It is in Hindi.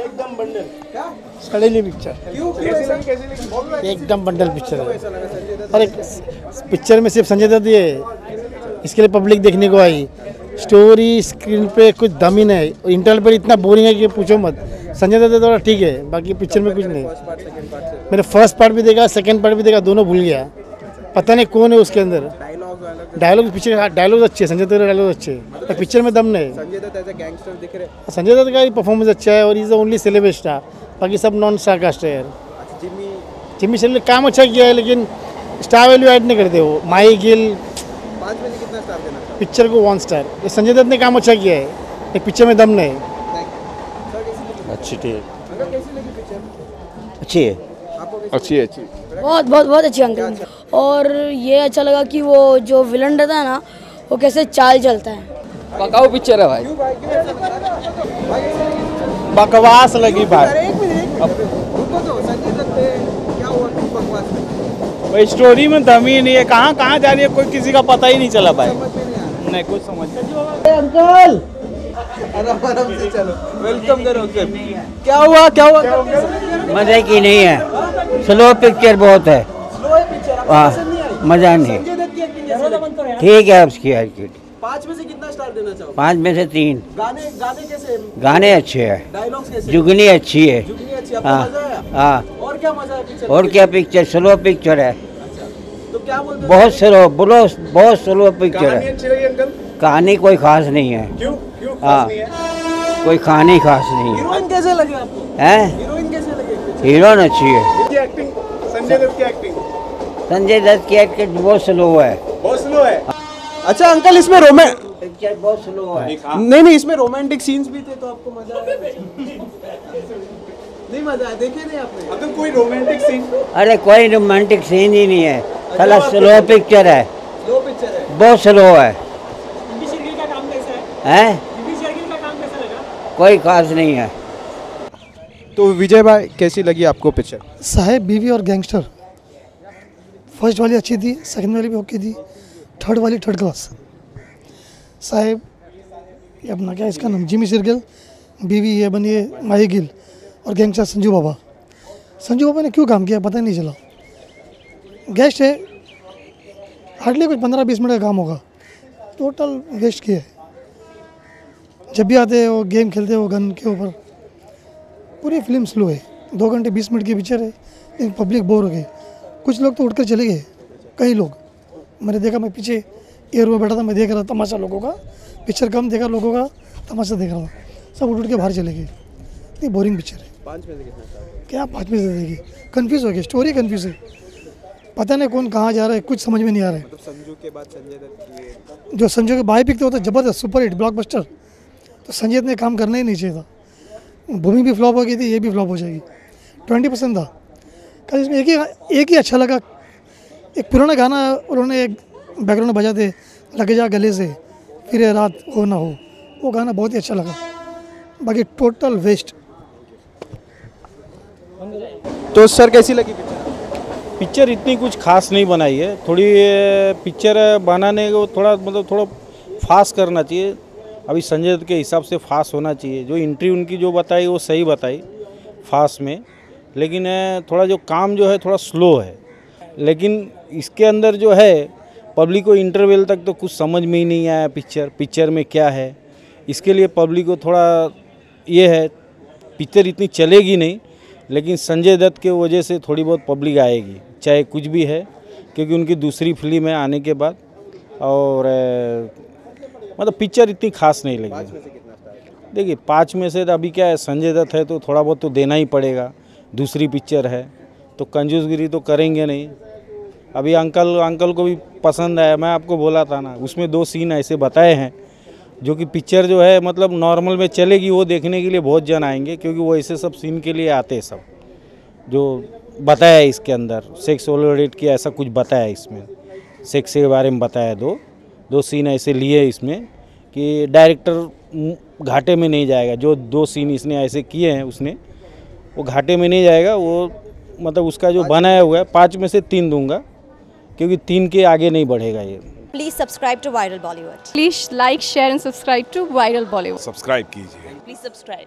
एकदम बंडल। सड़ेली पिक्चर एकदम बंडल पिक्चर है। अरे पिक्चर में सिर्फ़ संजय दत्त ही है। इसके लिए पब्लिक देखने को आई। स्टोरी स्क्रीन पे कुछ दम ही नहीं। और इंटरवल पर इतना बोरिंग है कि पूछो मत। संजय दत्त थोड़ा ठीक है बाकी पिक्चर में कुछ नहीं। मैंने फ़र्स्ट पार्ट भी देखा सेकंड पार्ट भी देखा दोनों भूल गया। पता नहीं कौन है उसके अंदर। डायलॉग पिक्चर डायलॉग अच्छे संजय दत्त डायलॉग अच्छे हैं। पर पिक्चर में दम नहीं संजय दत्त गैंगस्टर दिख रहे संजय दत्त का परफॉर्मेंस अच्छा है और इज़ ओनली सेलिब्रेट स्टार बाकी सब नॉन स्टार कास्ट है यार। अच्छा जिम्मी शेल ने काम अच्छा किया है लेकिन स्टार वैल्यू ऐड नहीं करते वो। माई गिल पिक्चर को वन स्टार ये संजय दत्त ने काम अच्छा किया है। पिक्चर में दम नहीं अच्छी थी। अंकल कैसी लगी पिक्चर अच्छी है। अच्छी है अच्छी। बहुत बहुत बहुत अच्छी अंकल और ये अच्छा लगा कि वो जो विलन रहता है ना वो कैसे चाल चलता है। पकाऊ पिक्चर है भाई। भाई लगा भाई बकवास लगी तो संजय दत्त पे क्या हुआ क्यों बकवास लगी? भाई स्टोरी में दम ही नहीं है। कहाँ कहाँ जा रही है? कोई किसी का पता ही नहीं चला भाई। नहीं कुछ समझ आराम आराम से चलो। वेलकम करो क्या हुआ क्या हुआ? मज़े की नहीं है। स्लो पिक्चर बहुत है। स्लो है पिक्चर आपको वाह, पसंद नहीं आई मज़ा नहीं। ठीक है उसकी एक्टिंग पाँच में से कितना स्टार देना चाहो पाँच में से तीन। गाने गाने कैसे? गाने अच्छे हैं। डायलॉग्स कैसे? जुगनी अच्छी है। जुगनी अच्छी हाँ। हाँ और क्या मज़ा है पिक्चर और क्या पिक्चर स्लो पिक्चर है। तो क्या बोलते बहुत स्लो बोलो बहुत स्लो पिक्चर है। अच्छी कहानी कोई खास नहीं है। क्यों? क्यों हाँ। खास नहीं है? कोई कहानी खास नहीं है। हीरोइन कैसे लगे आपको? हैं? हीरोइन कैसे लगे हीरोइन अच्छी है। संजय दत्त की एक्टिंग संजय दत्त की एक्टिंग बहुत स्लो है। बहुत स्लो है? अच्छा अंकल इसमें रोमे पिक्चर बहुत स्लो है। नहीं नहीं इसमें रोमांटिक सीन्स भी थे तो आपको मज़ा नहीं मज़ा आया देखे नहीं आपने? अंकल कोई रोमांटिक सीन अरे कोई रोमांटिक सीन ही नहीं है। साला स्लो पिक्चर है। दो पिक्चर है। बहुत स्लो है। हैं? कोई खास नहीं है। तो विजय भाई, कैसी लगी आपको पिक्चर साहेब, बीवी और गैंगस्टर फ़र्स्ट वाली अच्छी थी सेकंड वाली भी ओके थी थर्ड वाली थर्ड क्लास साहेब, ये अपना क्या, इसका नाम? जिमी सिरगिल। बीवी ये बनिए माही गिल और गैंगस्टर संजू बाबा। संजू बाबा ने क्यों काम किया, पता नहीं चला। गेस्ट है हार्डली कुछ पंद्रह बीस मिनट का काम होगा। टोटल वेस्ट किया है। जब भी आते हैं वो गेम खेलते हैं वो गन के ऊपर। पूरी फ़िल्म स्लो है। दो घंटे बीस मिनट की पिक्चर है। लेकिन पब्लिक बोर हो गई। कुछ लोग तो उठकर चले गए। कई लोग। मैंने देखा मैं पीछे एयर में बैठा था मैं देख रहा था तमाशा लोगों का। पिक्चर कम देखा लोगों का तमाशा देख रहा था। सब उठ उठ के बाहर चले गए। इतनी बोरिंग पिक्चर है। पाँच में क्या पाँच में से देगी कन्फ्यूज़ हो गया स्टोरी कन्फ्यूज़ है। पता नहीं कौन कहाँ जा रहा है कुछ समझ में नहीं आ रहा है। तो संजू के बाद संजय दत्त जो संजय के बायोपिक तो होता है ज़बरदस्त सुपर हिट ब्लॉकबस्टर तो संजय ने काम करना ही नहीं चाहिए था। भूमि भी फ्लॉप हो गई थी ये भी फ्लॉप हो जाएगी। ट्वेंटी परसेंट था। कल इसमें एक ही एक ही अच्छा लगा। एक पुराना गाना उन्होंने एक बैकग्राउंड में बजा दे लगे जा गले से फिर रात हो ना हो। वो गाना बहुत ही अच्छा लगा। बाकी टोटल वेस्ट तो सर कैसी लगी पिक्चर पिक्चर इतनी कुछ खास नहीं बनाई है। थोड़ी पिक्चर बनाने को थोड़ा मतलब थोड़ा फास्ट करना चाहिए। अभी संजय दत्त के हिसाब से फास्ट होना चाहिए। जो इंट्री उनकी जो बताई, वो सही बताई, फास्ट में। लेकिन थोड़ा जो काम जो है, थोड़ा स्लो है। लेकिन इसके अंदर जो है पब्लिक को इंटरवल तक तो कुछ समझ में ही नहीं आया पिक्चर पिक्चर में क्या है? इसके लिए पब्लिक को थोड़ा ये है पिक्चर इतनी चलेगी नहीं, लेकिन संजय दत्त के वजह से थोड़ी बहुत पब्लिक आएगी। चाहे कुछ भी है, क्योंकि उनकी दूसरी फ़िल्म है आने के बाद। और मतलब पिक्चर इतनी खास नहीं लगी। देखिए पाँच में से तो अभी क्या है संजय दत्त है तो थोड़ा बहुत तो देना ही पड़ेगा। दूसरी पिक्चर है तो कंजूसगिरी तो करेंगे नहीं। अभी अंकल अंकल को भी पसंद आया मैं आपको बोला था ना उसमें दो सीन ऐसे बताए हैं जो कि पिक्चर जो है मतलब नॉर्मल में चलेगी वो देखने के लिए बहुत जन आएँगे क्योंकि वो ऐसे सब सीन के लिए आते हैं सब जो बताया है इसके अंदर। सेक्स ओलोरेट किया ऐसा कुछ बताया है इसमें। सेक्स के बारे में बताया दो। दो सीन ऐसे लिए इसमें कि डायरेक्टर घाटे में नहीं जाएगा। जो दो सीन इसने ऐसे किए हैं उसने वो घाटे में नहीं जाएगा वो मतलब उसका जो बनाया हुआ है पाँच में से तीन दूँगा क्योंकि तीन के आगे नहीं बढ़ेगा ये। Please subscribe to Viral Bollywood please like share and subscribe to Viral Bollywood subscribe कीजिए। Please subscribe.